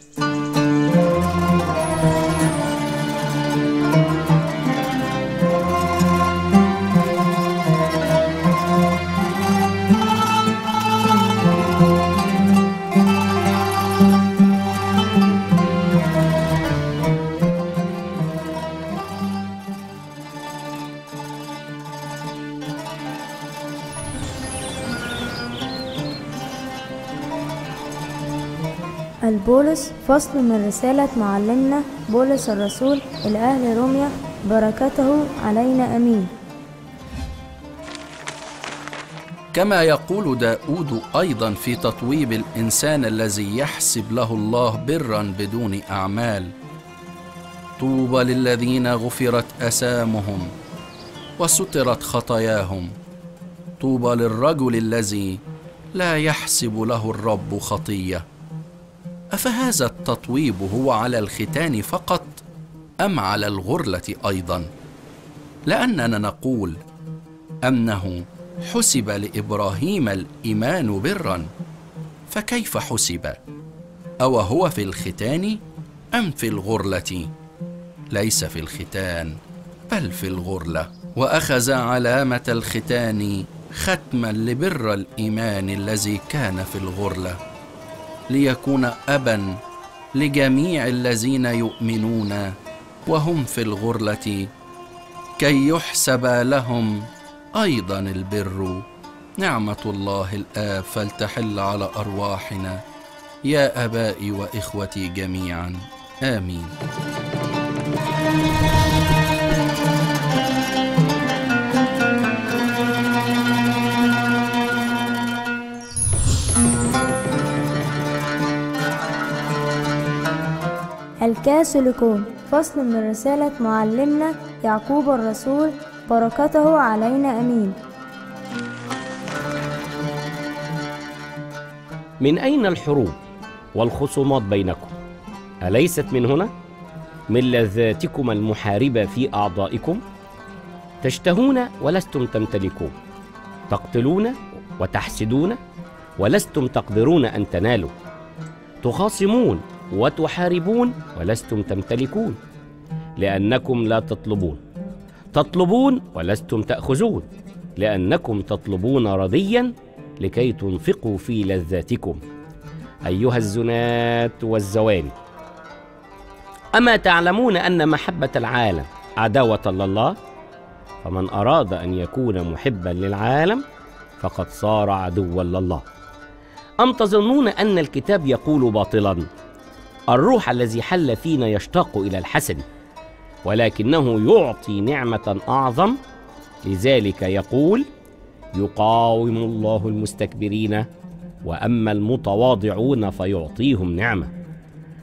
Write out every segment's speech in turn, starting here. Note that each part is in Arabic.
Música البولس فصل من رسالة معلمنا بولس الرسول إلى أهل روميا بركته علينا أمين. كما يقول داود أيضا في تطويب الإنسان الذي يحسب له الله برا بدون أعمال طوبى للذين غفرت أسامهم وسترت خطاياهم. طوبى للرجل الذي لا يحسب له الرب خطية. أفهذا التطويب هو على الختان فقط أم على الغرلة أيضا؟ لأننا نقول أنه حسب لإبراهيم الإيمان برا فكيف حسب؟ أو هو في الختان أم في الغرلة؟ ليس في الختان بل في الغرلة. وأخذ علامة الختان ختما لبر الإيمان الذي كان في الغرلة. ليكون أبا لجميع الذين يؤمنون وهم في الغرلة كي يحسب لهم أيضا البر. نعمة الله الآب فلتحل على أرواحنا. يا أبائي وإخوتي جميعا آمين. الكاثوليكون فصل من رسالة معلمنا يعقوب الرسول بركته علينا أمين من أين الحروب والخصومات بينكم؟ أليست من هنا؟ من لذاتكم المحاربة في أعضائكم؟ تشتهون ولستم تمتلكون تقتلون وتحسدون ولستم تقدرون أن تنالوا تخاصمون وتحاربون ولستم تمتلكون لأنكم لا تطلبون. تطلبون ولستم تأخذون لأنكم تطلبون رضيا لكي تنفقوا في لذاتكم. أيها الزنات والزواني أما تعلمون أن محبة العالم عداوة لله؟ فمن أراد أن يكون محبا للعالم فقد صار عدوا لله. أم تظنون أن الكتاب يقول باطلا؟ الروح الذي حل فينا يشتاق إلى الحسن ولكنه يعطي نعمة أعظم. لذلك يقول يقاوم الله المستكبرين وأما المتواضعون فيعطيهم نعمة.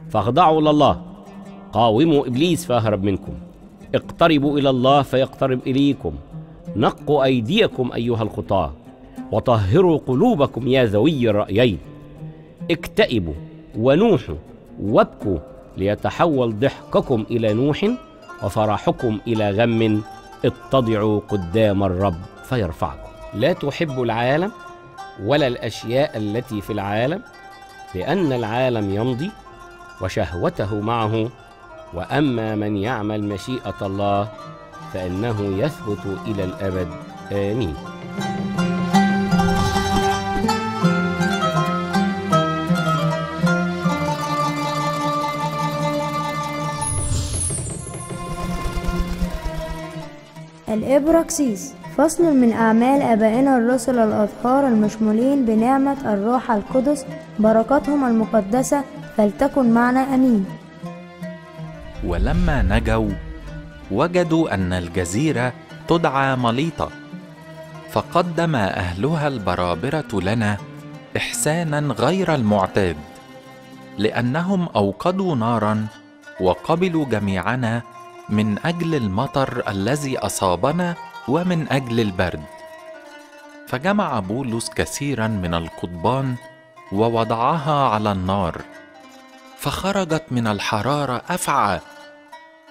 فاخضعوا لله قاوموا إبليس فيهرب منكم. اقتربوا إلى الله فيقترب إليكم. نقوا أيديكم أيها الخطاة وطهروا قلوبكم يا ذوي الرأيين. اكتئبوا ونوحوا وابكوا ليتحول ضحككم إلى نوح وفرحكم إلى غم اتضعوا قدام الرب فيرفعكم. لا تحبوا العالم ولا الأشياء التي في العالم لأن العالم يمضي وشهوته معه وأما من يعمل مشيئة الله فإنه يثبت إلى الأبد. آمين. الإبراكسيس فصل من أعمال آبائنا الرسل الأطهار المشمولين بنعمة الروح القدس بركاتهم المقدسة فلتكن معنا أمين. ولما نجوا وجدوا أن الجزيرة تدعى مليطة فقدم أهلها البرابرة لنا إحسانا غير المعتاد لأنهم أوقدوا نارا وقبلوا جميعنا من أجل المطر الذي أصابنا ومن أجل البرد. فجمع بولس كثيرا من القضبان ووضعها على النار. فخرجت من الحرارة أفعى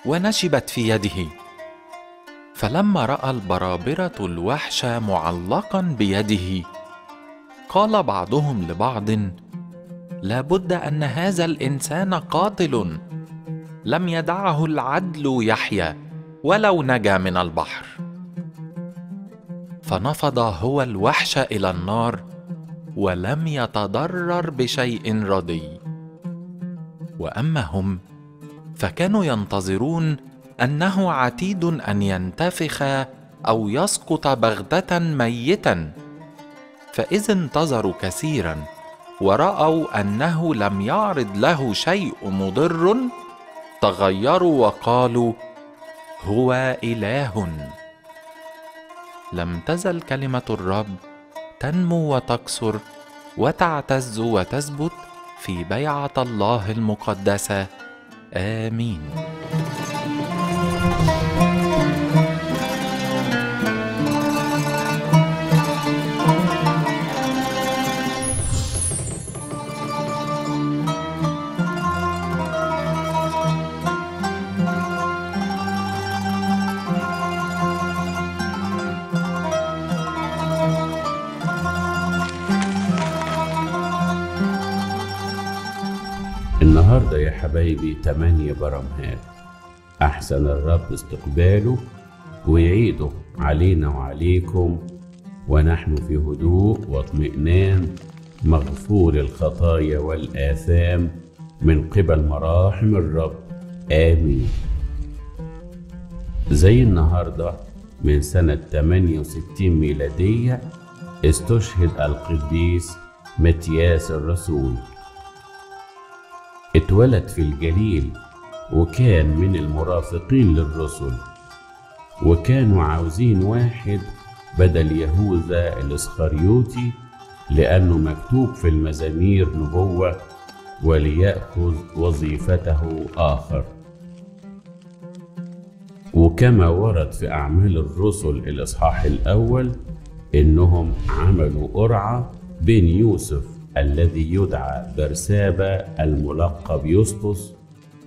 ونشبت في يده. فلما رأى البرابرة الوحش معلقا بيده قال بعضهم لبعض لابد أن هذا الإنسان قاتل. لم يدعه العدل يحيا ولو نجا من البحر. فنفض هو الوحش إلى النار ولم يتضرر بشيء ردي وأما هم فكانوا ينتظرون أنه عتيد أن ينتفخ أو يسقط بغتة ميتا. فإذ انتظروا كثيرا ورأوا أنه لم يعرض له شيء مضر تغيروا وقالوا هو إله. لم تزل كلمة الرب تنمو وتكثر وتعتز وتثبت في بيعة الله المقدسة. آمين. حبايبي تمانية برمهات أحسن الرب استقباله ويعيده علينا وعليكم ونحن في هدوء واطمئنان مغفور الخطايا والآثام من قبل مراحم الرب. آمين. زي النهاردة من سنة 68 ميلادية استشهد القديس متياس الرسول. اتولد في الجليل وكان من المرافقين للرسل وكانوا عاوزين واحد بدل يهوذا الإسخريوطي لأنه مكتوب في المزامير نبوة وليأخذ وظيفته آخر. وكما ورد في أعمال الرسل الإصحاح الأول إنهم عملوا قرعة بين يوسف الذي يدعى برسابة الملقب يسطس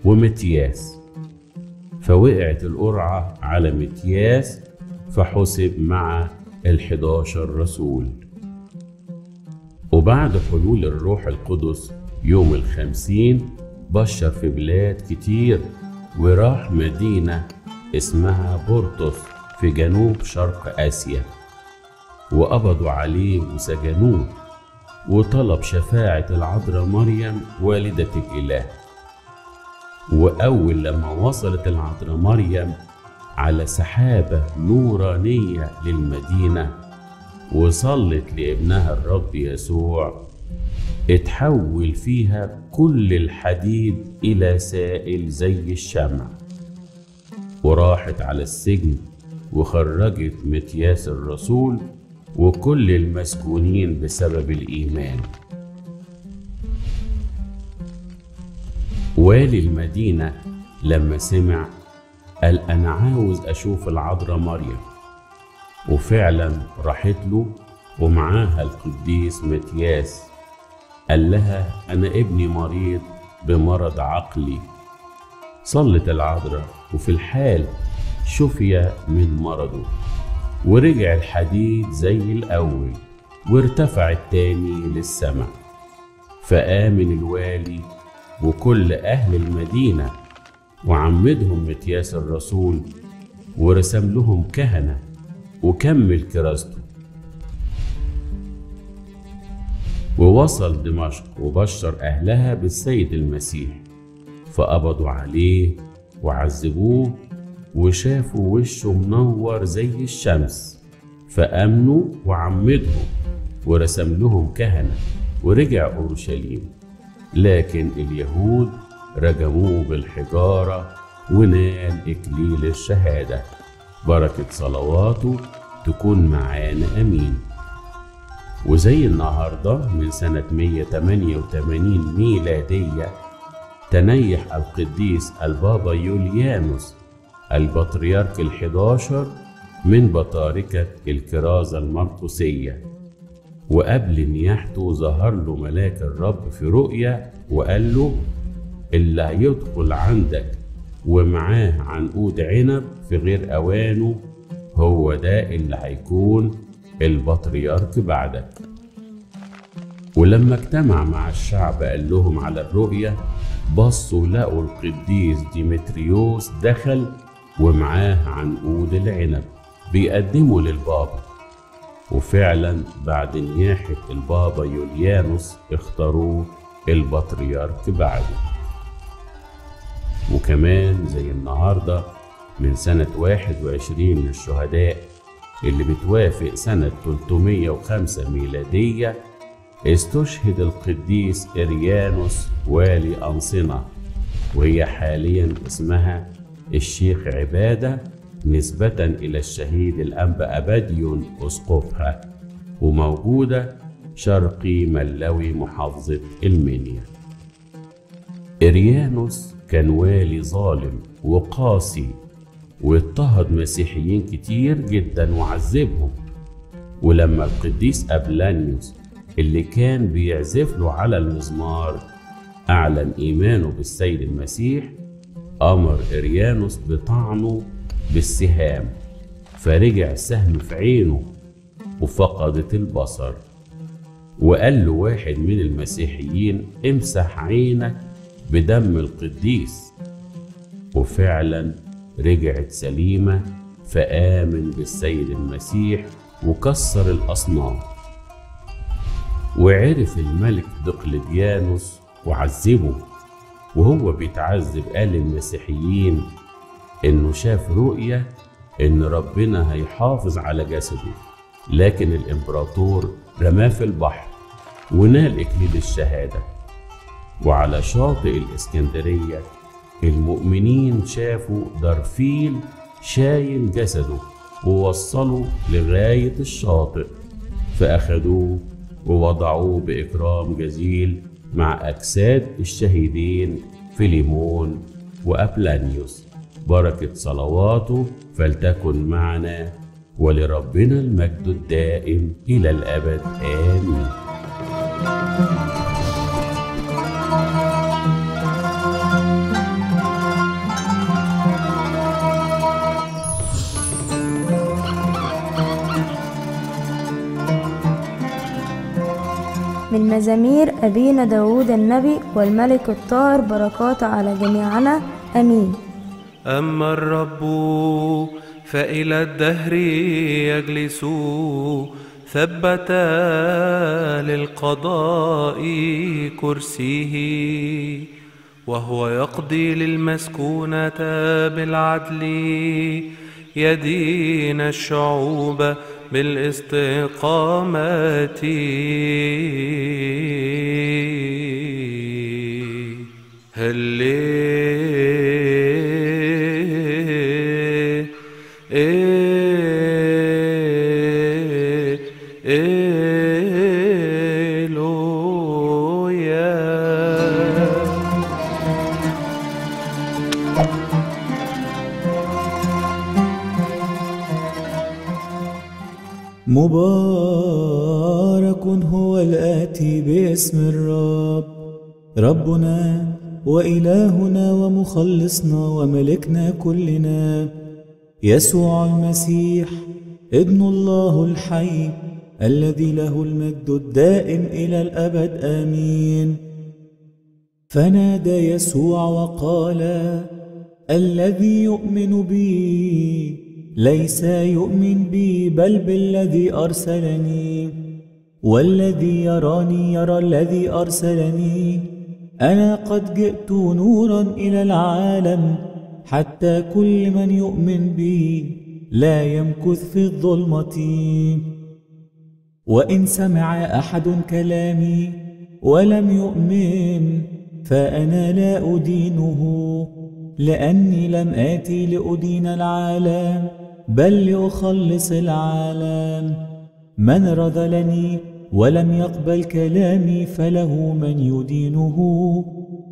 ومتياس. فوقعت القرعة على متياس فحسب مع الحداشر رسول. وبعد حلول الروح القدس يوم الخمسين بشر في بلاد كتير وراح مدينة اسمها بورتوس في جنوب شرق آسيا. وقبضوا عليه وسجنوه. وطلب شفاعة العذراء مريم والدة الإله. وأول لما وصلت العذراء مريم على سحابة نورانية للمدينة وصلت لابنها الرب يسوع اتحول فيها كل الحديد إلى سائل زي الشمع. وراحت على السجن وخرجت متياس الرسول وكل المسجونين بسبب الإيمان. والي المدينة لما سمع قال أنا عاوز أشوف العذراء مريم. وفعلا راحت له ومعاها القديس متياس. قال لها أنا ابني مريض بمرض عقلي. صلت العذراء وفي الحال شفي من مرضه. ورجع الحديد زي الأول وارتفع التاني للسماء. فآمن الوالي وكل أهل المدينة وعمدهم متياس الرسول ورسم لهم كهنة وكمل كراسته. ووصل دمشق وبشر أهلها بالسيد المسيح فقبضوا عليه وعذبوه وشافوا وشه منور زي الشمس فأمنوا وعمدهم ورسم لهم كهنة ورجع أورشليم. لكن اليهود رجموه بالحجارة ونال إكليل الشهادة. بركة صلواته تكون معانا أمين. وزي النهاردة من سنة 188 ميلادية تنيح القديس البابا يوليانوس البطريرك الحداشر من بطاركة الكرازة المرقسية. وقبل نياحته ظهر له ملاك الرب في رؤية وقال له اللي هيدخل عندك ومعاه عنقود عنب في غير أوانه هو ده اللي هيكون البطريرك بعدك. ولما اجتمع مع الشعب قال لهم على الرؤية بصوا لقوا القديس ديمتريوس دخل ومعاه عنقود العنب. بيقدمه للبابا. وفعلا بعد نياحة البابا يوليانوس اختاروه البطريرك بعده. وكمان زي النهاردة من سنة 21 للشهداء اللي بتوافق سنة 305 ميلادية استشهد القديس إريانوس والي أنصنة. وهي حاليا اسمها الشيخ عبادة نسبة إلى الشهيد الأنبا أباديون أسقفها وموجودة شرقي ملوي محافظة المنيا. إريانوس كان والي ظالم وقاسي واضطهد مسيحيين كتير جدا وعذبهم. ولما القديس أبلانيوس اللي كان بيعزف له على المزمار أعلن إيمانه بالسيد المسيح أمر إريانوس بطعنه بالسهام فرجع سهم في عينه وفقدت البصر. وقال له واحد من المسيحيين امسح عينك بدم القديس. وفعلا رجعت سليمة فآمن بالسيد المسيح وكسر الأصنام. وعرف الملك دقلديانوس وعذبه. وهو بيتعذب قال للمسيحيين إنه شاف رؤية إن ربنا هيحافظ على جسده. لكن الإمبراطور رماه في البحر ونال اكليل الشهادة. وعلى شاطئ الإسكندرية المؤمنين شافوا درفيل شايل جسده ووصلوا لغاية الشاطئ. فأخدوه ووضعوه بإكرام جزيل مع أجساد الشهيدين فيليمون وأبلانيوس. بركة صلواته فلتكن معنا ولربنا المجد الدائم إلى الأبد. آمين. مزامير أبينا داود النبي والملك الطاهر بركات على جميعنا أمين. أما الرب فإلى الدهر يجلس ثبت للقضاء كرسيه وهو يقضي للمسكونة بالعدل يدين الشعوب بالاستقامة. هلي إلويا مبارك هو الآتي باسم الرب. ربنا وإلهنا ومخلصنا وملكنا كلنا. يسوع المسيح ابن الله الحي الذي له المجد الدائم إلى الأبد آمين. فنادى يسوع وقال الذي يؤمن بي ليس يؤمن بي بل بالذي أرسلني. والذي يراني يرى الذي أرسلني. أنا قد جئت نورا إلى العالم حتى كل من يؤمن بي لا يمكث في الظلمة. وإن سمع أحد كلامي ولم يؤمن فأنا لا أدينه لأني لم آتي لأدين العالم. بل لأخلص العالم. من رذلني ولم يقبل كلامي فله من يدينه.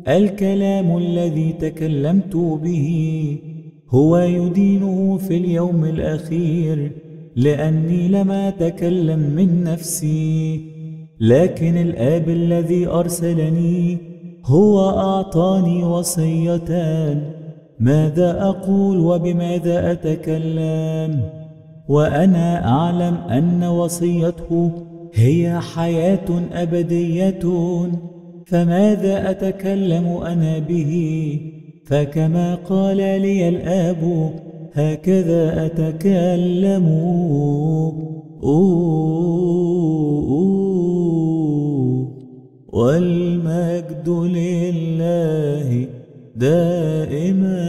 الكلام الذي تكلمت به هو يدينه في اليوم الأخير لأني لم أتكلم من نفسي. لكن الآب الذي أرسلني هو أعطاني وصيتان. ماذا أقول وبماذا أتكلم؟ وأنا أعلم أن وصيته هي حياة أبدية فماذا أتكلم أنا به؟ فكما قال لي الآب هكذا أتكلم. والمجد لله دائما.